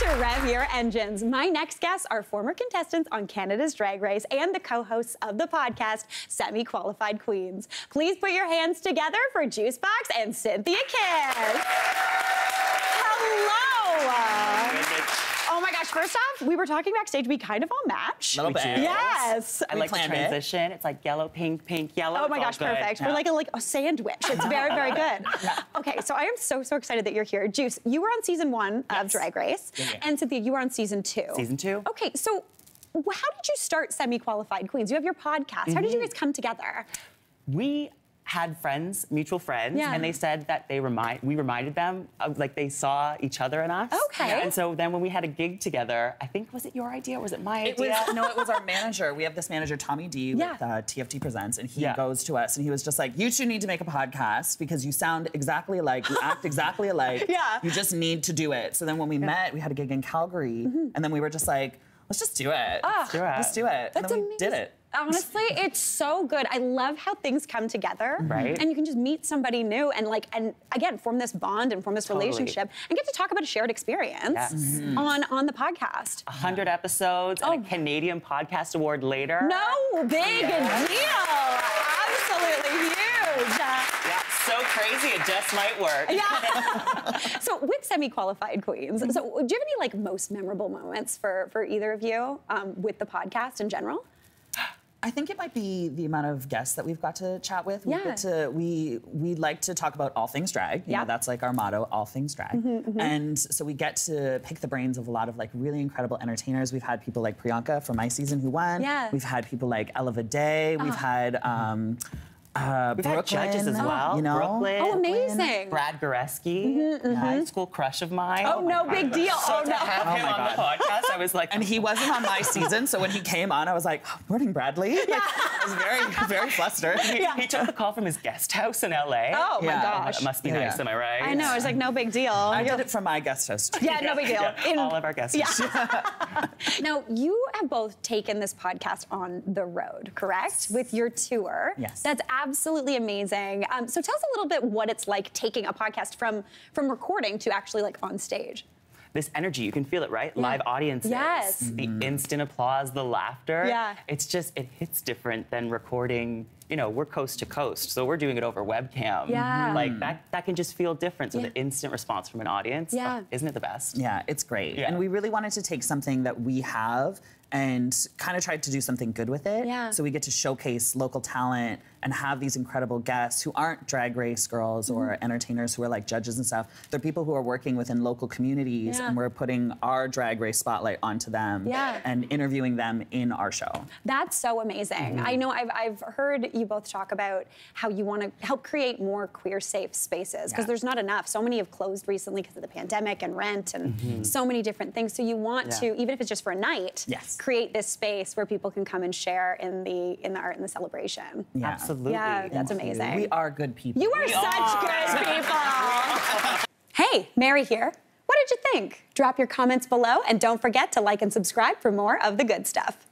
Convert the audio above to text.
to Rev Your Engines. My next guests are former contestants on Canada's Drag Race and the co-hosts of the podcast, Semi Qualified Queens. Please put your hands together for JuiceBoxx and Synthia Kiss. First off, we were talking backstage, we kind of all match. Little bit. Yes. I We like the planned it. transition. It's like yellow, pink, pink, yellow. Oh my gosh, good. perfect. We're like a like a sandwich. It's very, very good. Okay, so I am so so excited that you're here. Juice, you were on season one of Drag Race, Yeah, yeah. and Synthia, you were on season two. Season two. Okay, so how did you start semi-qualified queens? You have your podcast. How did you Mm-hmm. guys come together? we had friends, mutual friends, Yeah. and they said that they remind we reminded them of like they saw each other in us. Okay. And so then when we had a gig together, I think was it your idea or was it my It was idea? no, it was our manager. We have this manager, Tommy D, Yeah. with uh, TFT Presents, and he Yeah. goes to us and he was just like, "You two need to make a podcast because you sound exactly alike, you act exactly alike. Yeah. You just need to do it." So then when we met, we had a gig in Calgary, and then we were just like, "Let's just do it. Ah, do it. Let's do it." and That's then we did amazing. it. Honestly, it's so good. I love how things come together. Right. And you can just meet somebody new and like and again form this bond and form this Totally. relationship and get to talk about a shared experience Yes. Mhm. on on the podcast. 100 episodes and Oh. a Canadian Podcast Award later. No big deal. Absolutely huge. Yeah, so crazy. It just might work. yeah. so with semi-qualified queens, so do you have any like most memorable moments for for either of you um, with the podcast in general? I think it might be the amount of guests that we've got to chat with. We Yeah. get to we we like to talk about all things drag. You Yeah. know, that's like our motto, all things drag. Mm-hmm, mm-hmm. And so we get to pick the brains of a lot of like really incredible entertainers. We've had people like Priyanka from my season who won. Yeah. We've had people like Ella Day. Uh-huh. We've had um uh, We've had judges as Brooke Lynn, well. You know? Brooke Lynn. Oh, amazing. Brad Goreski, mm-hmm, high school crush of mine. Oh, oh no big deal. Oh, to no. have oh, him my on the podcast, I was like, And he wasn't on my season, so when he came on, I was like, "Morning, Bradley." Like, I was very, very flustered. he, he took the call from his guest house in LA. Oh my gosh. It must be Yeah, nice, am I right? I know. It's like no big deal. I did it from my guest house. too. Yeah, no big deal. Yeah, In- all of our guests. Yeah. now, you have both taken this podcast on the road, correct? With your tour. Yes. That's absolutely amazing. Um, so tell us a little bit what it's like taking a podcast from from recording to actually like on stage. This energy, you can feel it, right? Live audiences. Yes. The mm-hmm. instant applause, the laughter. Yeah. It's just, it hits different than recording. You know, we're coast to coast, so we're doing it over webcam. Yeah. Mm-hmm. Like that, that can just feel different. So Yeah. the instant response from an audience, Yeah. oh, isn't it the best? Yeah, it's great. Yeah. And we really wanted to take something that we have and kind of tried to do something good with it. Yeah. So we get to showcase local talent and have these incredible guests who aren't drag race girls or Mm-hmm. entertainers who are like judges and stuff. They're people who are working within local communities Yeah. and we're putting our drag race spotlight onto them Yeah. and interviewing them in our show. That's so amazing. Mm-hmm. I know I've, I've heard you both talk about how you want to help create more queer safe spaces because Yeah. there's not enough. So many have closed recently because of the pandemic and rent and so many different things. So you want to, even if it's just for a night, Yes. Create this space where people can come and share in the in the art and the celebration. Yeah. Absolutely. Yeah, that's Thank you. amazing. We are good people. You are such good people. hey, Mary here. What did you think? Drop your comments below and don't forget to like and subscribe for more of the good stuff.